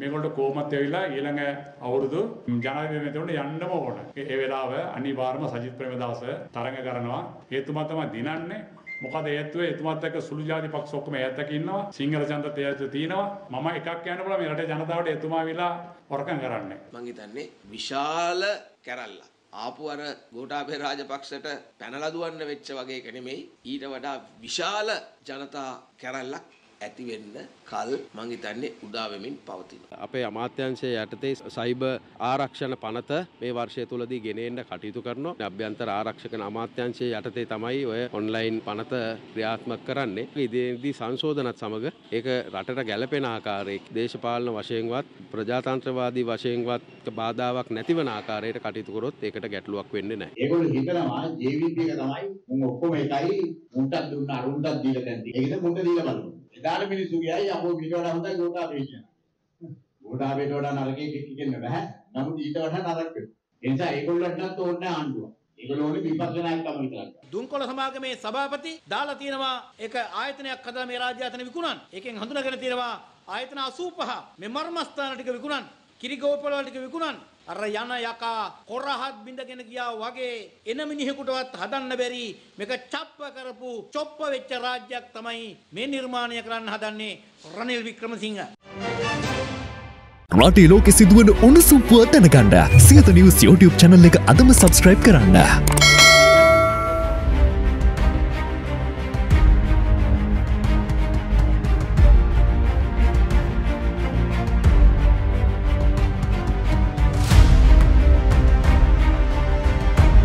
මේගොල්ට කෝමත් ඇවිලා ඊළඟ අවුරුදු ජනාධිපතිතුමට යන්නම ඕන. ඒ වෙලාව අනිවාර්යම සජිත් ප්‍රේමදාස තරඟ කරනවා. ඒතුමා තමයි දිනන්නේ. මොකද හේතුව එතුමත් එක්ක සුළු ජාති පක්ෂ ඔක්කොම ඈත ඉන්නවා. සිංහල ජනතාව ඈත තියෙනවා. මම එකක් කියන්න පුළුවන් මේ රටේ ජනතාවට එතුමා විලා හොරකම් කරන්නේ. මං හිතන්නේ විශාල කැරල්ලක්. ආපු අර ගෝඨාභය රාජපක්ෂට පැනලා දුවන්න වෙච්ච වගේ එක නෙමෙයි ඊට වඩා විශාල ජනතා කැරල්ලක් ඇති වෙන්න කල් මං හිතන්නේ උදා වෙමින් පවතිනවා. අපේ අමාත්‍යංශය යටතේ සයිබ ආරක්ෂණ පනත මේ වර්ෂය තුළදී ගෙනෙන්න කටයුතු කරනවා. අභ්‍යන්තර ආරක්ෂක අමාත්‍යංශය යටතේ තමයි ඔය ඔන්ලයින් පනත ක්‍රියාත්මක කරන්නේ. ඉදිරියේදී සංශෝධනත් සමග ඒක රටට ගැලපෙන ආකාරයේ දේශපාලන වශයෙන්වත් ප්‍රජාතන්ත්‍රවාදී වශයෙන්වත් බාධාවක් නැතිවන ආකාරයට කටයුතු කරොත් ඒකට ගැටලුවක් වෙන්නේ නැහැ. ඒගොල්ලෝ හිතනවා ජීවිතය තමයි ඔක්කොම එකයි මුන්ටත් දුන්න අරුන්ටත් දීලා දැන් ඒකද මුන්ට දීලා බලමු. එදාට මිනිස්සු කියයි අපෝ ඊට වඩා හොඳයි ගෝඨාභය කියන. ගෝඨාභයට වඩා නරකෙක් කියෙන්න බෑ. නමුත් ඊට වඩා නරක වෙනවා. ඒ නිසා ඒගොල්ලන්ටත් ඕනේ ආණ්ඩුවක්. ඒගොල්ලෝ ඕනේ විපක්ෂ નાයකකම විතරක්. දුම්කොළ සමාගමේ සභාපති දාලා තියෙනවා ඒක ආයතනයක් හදලා මේ රාජ්‍ය ආයතන විකුණන්. ඒකෙන් හඳුනාගෙන තියෙනවා ආයතන 85 මේ මර්මස්ථාන ටික විකුණන්. කිරිගෝපල වල ටික විකුණන්. අර යන යකා කොරහත් බින්දගෙන ගියා වගේ එන මිනිහෙකුටවත් හදන්න බැරි මේක චප්ප කරපු චොප්ප වෙච්ච රාජ්‍යයක් තමයි මේ නිර්මාණය කරන්න හදන්නේ රනිල් වික්‍රමසිංහ. රටේ ලෝකෙ සිදුවන උණුසුම් පුවත් දැනගන්න සියත නිවස් YouTube channel එක අදම subscribe කරන්න.